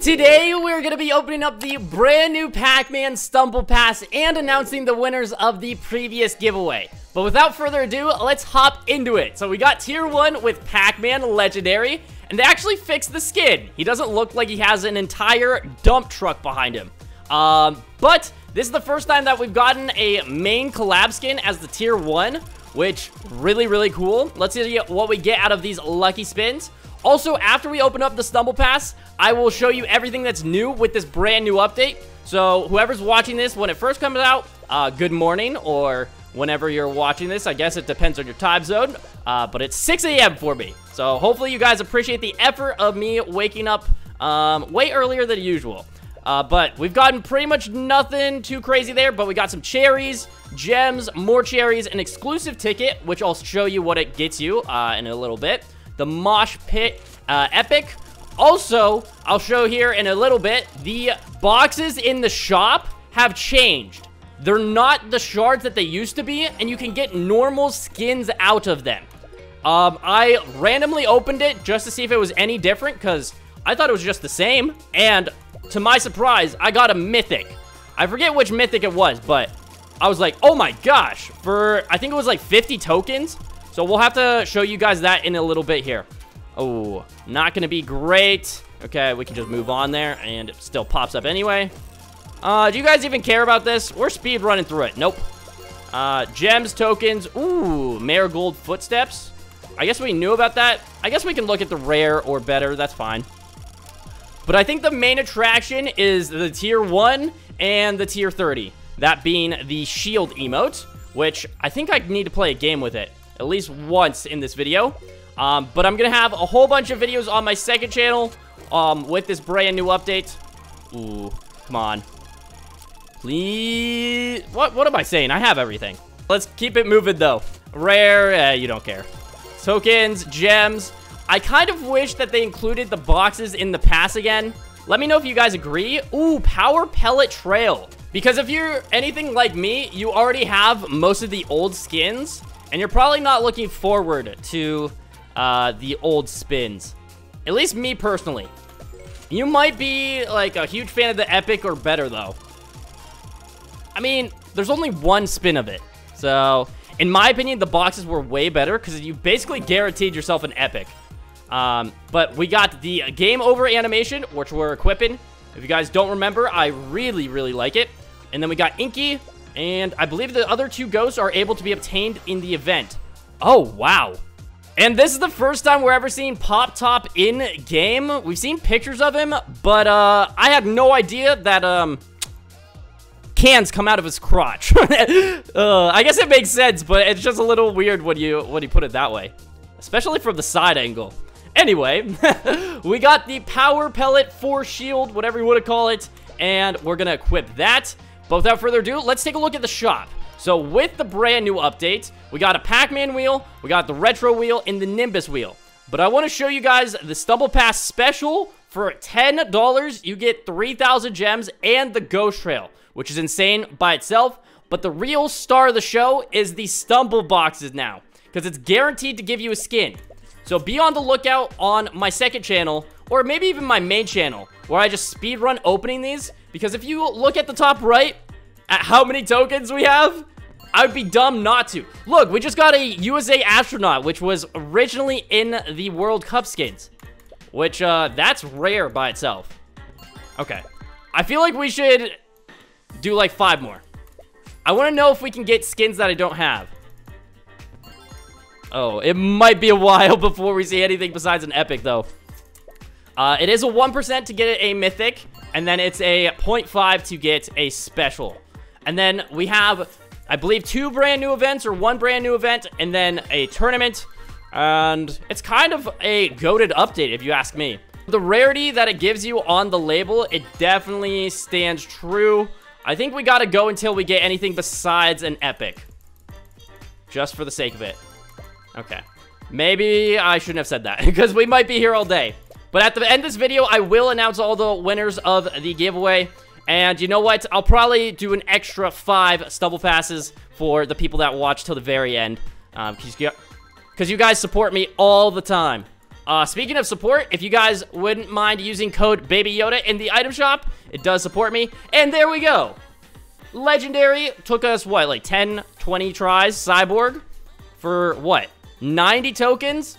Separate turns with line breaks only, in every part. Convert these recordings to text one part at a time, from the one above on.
Today, we're going to be opening up the brand new Pac-Man Stumble Pass and announcing the winners of the previous giveaway. But without further ado, let's hop into it. So we got Tier 1 with Pac-Man Legendary, and they actually fixed the skin. He doesn't look like he has an entire dump truck behind him. Um, but this is the first time that we've gotten a main collab skin as the Tier 1, which really, really cool. Let's see what we get out of these lucky spins. Also, after we open up the Stumble Pass, I will show you everything that's new with this brand new update. So, whoever's watching this when it first comes out, uh, good morning, or whenever you're watching this. I guess it depends on your time zone, uh, but it's 6 a.m. for me. So, hopefully you guys appreciate the effort of me waking up um, way earlier than usual. Uh, but we've gotten pretty much nothing too crazy there, but we got some cherries, gems, more cherries, an exclusive ticket, which I'll show you what it gets you uh, in a little bit the Mosh Pit uh, Epic. Also, I'll show here in a little bit, the boxes in the shop have changed. They're not the shards that they used to be, and you can get normal skins out of them. Um, I randomly opened it just to see if it was any different, because I thought it was just the same. And to my surprise, I got a Mythic. I forget which Mythic it was, but I was like, oh my gosh, for, I think it was like 50 tokens. So we'll have to show you guys that in a little bit here. Oh, not going to be great. Okay, we can just move on there, and it still pops up anyway. Uh, do you guys even care about this? We're speed running through it. Nope. Uh, gems, tokens. Ooh, marigold footsteps. I guess we knew about that. I guess we can look at the rare or better. That's fine. But I think the main attraction is the tier 1 and the tier 30. That being the shield emote, which I think I need to play a game with it at least once in this video. Um, but I'm to have a whole bunch of videos on my second channel um, with this brand new update. Ooh, come on. Please. What, what am I saying? I have everything. Let's keep it moving, though. Rare, eh, you don't care. Tokens, gems. I kind of wish that they included the boxes in the pass again. Let me know if you guys agree. Ooh, Power Pellet Trail. Because if you're anything like me, you already have most of the old skins. And you're probably not looking forward to uh, the old spins. At least me personally. You might be like a huge fan of the Epic or better though. I mean, there's only one spin of it. So, in my opinion, the boxes were way better because you basically guaranteed yourself an Epic. Um, but we got the game over animation, which we're equipping. If you guys don't remember, I really, really like it. And then we got Inky, and I believe the other two ghosts are able to be obtained in the event. Oh, wow. And this is the first time we're ever seeing Pop Top in game. We've seen pictures of him, but uh, I had no idea that um, cans come out of his crotch. uh, I guess it makes sense, but it's just a little weird when you when you put it that way, especially from the side angle. Anyway, we got the Power Pellet Force Shield, whatever you want to call it, and we're gonna equip that. But without further ado, let's take a look at the shop. So with the brand new update, we got a Pac-Man wheel, we got the Retro wheel, and the Nimbus wheel. But I want to show you guys the Stumble Pass special. For $10, you get 3,000 gems and the Ghost Trail, which is insane by itself. But the real star of the show is the Stumble Boxes now, because it's guaranteed to give you a skin. So be on the lookout on my second channel, or maybe even my main channel, where I just speed run opening these because if you look at the top right, at how many tokens we have, I would be dumb not to. Look, we just got a USA astronaut, which was originally in the World Cup skins. Which, uh, that's rare by itself. Okay. I feel like we should do, like, five more. I want to know if we can get skins that I don't have. Oh, it might be a while before we see anything besides an epic, though. Uh, it is a 1% to get a mythic, and then it's a 0.5 to get a special. And then we have, I believe, two brand new events or one brand new event and then a tournament. And it's kind of a goaded update, if you ask me. The rarity that it gives you on the label, it definitely stands true. I think we gotta go until we get anything besides an epic. Just for the sake of it. Okay. Maybe I shouldn't have said that, because we might be here all day. But at the end of this video, I will announce all the winners of the giveaway. And you know what? I'll probably do an extra five stumble passes for the people that watch till the very end. Because um, you guys support me all the time. Uh, speaking of support, if you guys wouldn't mind using code Baby Yoda in the item shop, it does support me. And there we go. Legendary took us, what, like 10, 20 tries, Cyborg, for what, 90 tokens?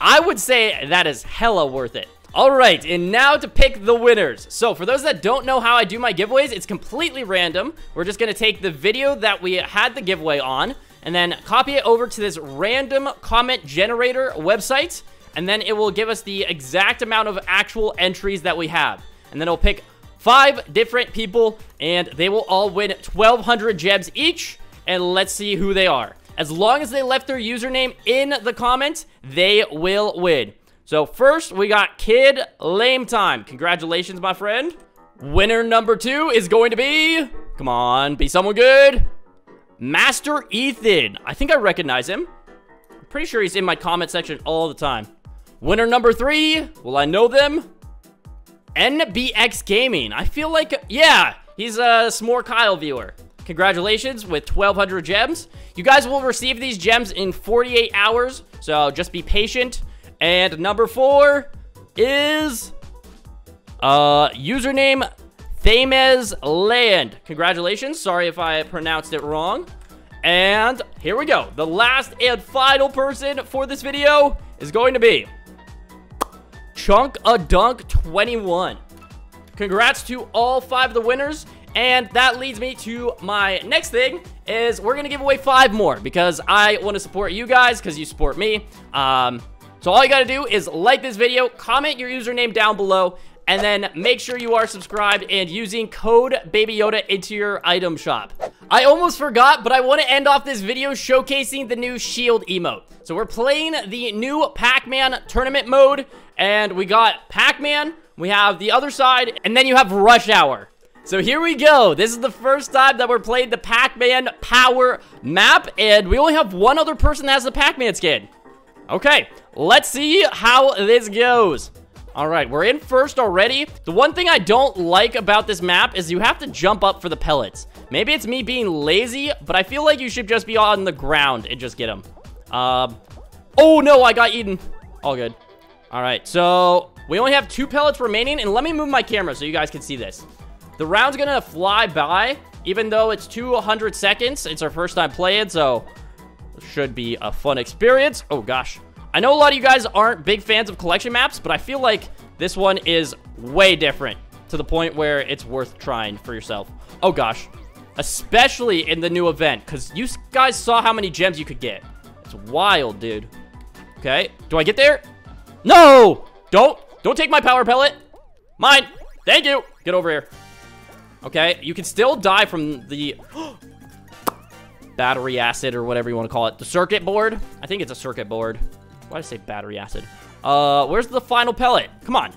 I would say that is hella worth it. All right, and now to pick the winners. So for those that don't know how I do my giveaways, it's completely random. We're just gonna take the video that we had the giveaway on and then copy it over to this random comment generator website, and then it will give us the exact amount of actual entries that we have. And then it'll pick five different people, and they will all win 1,200 gems each, and let's see who they are. As long as they left their username in the comments, they will win. So first, we got Kid Lame Time. Congratulations, my friend. Winner number two is going to be... Come on, be someone good. Master Ethan. I think I recognize him. I'm pretty sure he's in my comment section all the time. Winner number three. Will I know them? NBX Gaming. I feel like... Yeah, he's a S'more Kyle viewer. Congratulations with 1,200 gems. You guys will receive these gems in 48 hours, so just be patient. And number four is uh username Thames Land. Congratulations. Sorry if I pronounced it wrong. And here we go. The last and final person for this video is going to be Chunk a Dunk 21. Congrats to all five of the winners. And that leads me to my next thing is we're going to give away five more because I want to support you guys because you support me. Um, so all you got to do is like this video, comment your username down below, and then make sure you are subscribed and using code Baby Yoda into your item shop. I almost forgot, but I want to end off this video showcasing the new shield emote. So we're playing the new Pac-Man tournament mode, and we got Pac-Man, we have the other side, and then you have Rush Hour. So here we go. This is the first time that we're playing the Pac-Man Power map, and we only have one other person that has the Pac-Man skin. Okay, let's see how this goes. All right, we're in first already. The one thing I don't like about this map is you have to jump up for the pellets. Maybe it's me being lazy, but I feel like you should just be on the ground and just get them. Um, oh no, I got eaten. All good. All right, so we only have two pellets remaining, and let me move my camera so you guys can see this. The round's gonna fly by, even though it's 200 seconds. It's our first time playing, so should be a fun experience. Oh, gosh. I know a lot of you guys aren't big fans of collection maps, but I feel like this one is way different to the point where it's worth trying for yourself. Oh, gosh. Especially in the new event, because you guys saw how many gems you could get. It's wild, dude. Okay. Do I get there? No! Don't. Don't take my power pellet. Mine. Thank you. Get over here. Okay. You can still die from the... battery acid or whatever you want to call it. The circuit board? I think it's a circuit board. Why did I say battery acid? Uh, where's the final pellet? Come on.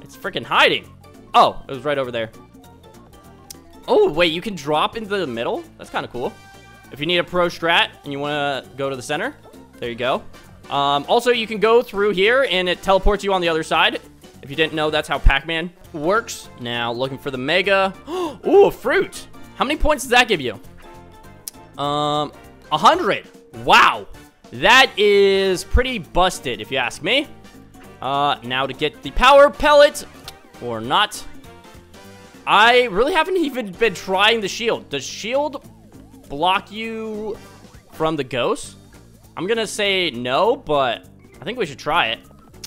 It's freaking hiding. Oh, it was right over there. Oh, wait, you can drop into the middle? That's kind of cool. If you need a pro strat and you want to go to the center, there you go. Um, also, you can go through here and it teleports you on the other side. If you didn't know, that's how Pac-Man works. Now, looking for the Mega. Ooh, a fruit. How many points does that give you? Um, 100. Wow. That is pretty busted, if you ask me. Uh, now to get the power pellet, or not. I really haven't even been trying the shield. Does shield block you from the ghost? I'm gonna say no, but I think we should try it.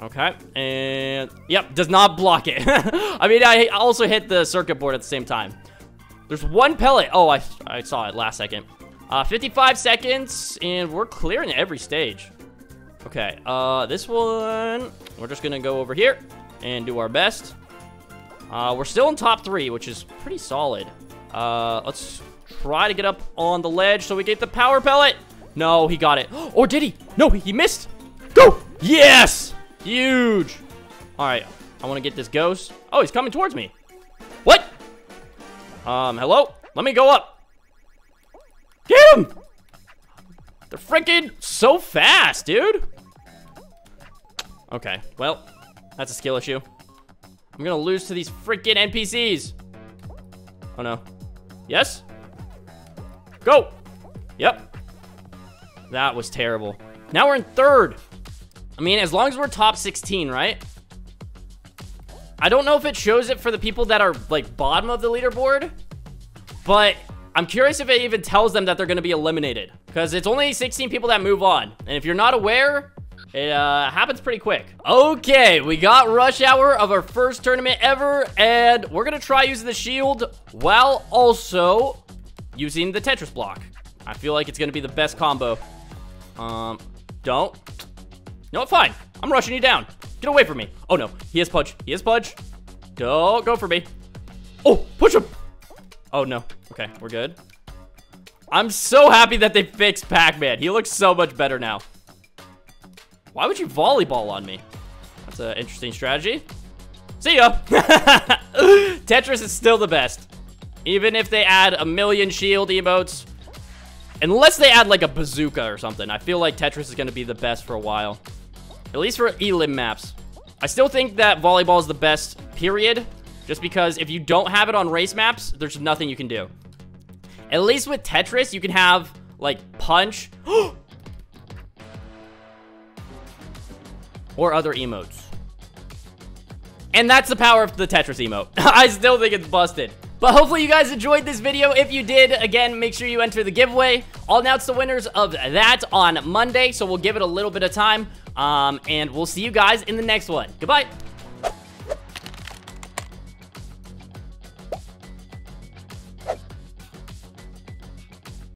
Okay, and yep, does not block it. I mean, I also hit the circuit board at the same time. There's one pellet. Oh, I, I saw it last second. Uh, 55 seconds, and we're clearing every stage. Okay, uh, this one, we're just gonna go over here and do our best. Uh, we're still in top three, which is pretty solid. Uh, let's try to get up on the ledge so we get the power pellet. No, he got it. Or did he? No, he missed. Go! Yes! Huge. All right, I want to get this ghost. Oh, he's coming towards me. What? Um, hello? Let me go up. Get him! They're freaking so fast, dude. Okay, well, that's a skill issue. I'm gonna lose to these freaking NPCs. Oh no. Yes? Go! Yep. That was terrible. Now we're in third. I mean, as long as we're top 16, right? I don't know if it shows it for the people that are, like, bottom of the leaderboard. But I'm curious if it even tells them that they're going to be eliminated. Because it's only 16 people that move on. And if you're not aware, it uh, happens pretty quick. Okay, we got rush hour of our first tournament ever. And we're going to try using the shield while also using the Tetris block. I feel like it's going to be the best combo. Um, don't. No, fine. I'm rushing you down. Get away from me. Oh, no. He has Pudge. He has Pudge. Don't go for me. Oh, push him. Oh, no. Okay, we're good. I'm so happy that they fixed Pac-Man. He looks so much better now. Why would you volleyball on me? That's an interesting strategy. See ya. Tetris is still the best. Even if they add a million shield emotes. Unless they add like a bazooka or something. I feel like Tetris is going to be the best for a while. At least for elim maps. I still think that volleyball is the best, period. Just because if you don't have it on race maps, there's nothing you can do. At least with Tetris, you can have, like, punch. or other emotes. And that's the power of the Tetris emote. I still think it's busted. But hopefully you guys enjoyed this video. If you did, again, make sure you enter the giveaway. I'll announce the winners of that on Monday, so we'll give it a little bit of time. Um, and we'll see you guys in the next one. Goodbye.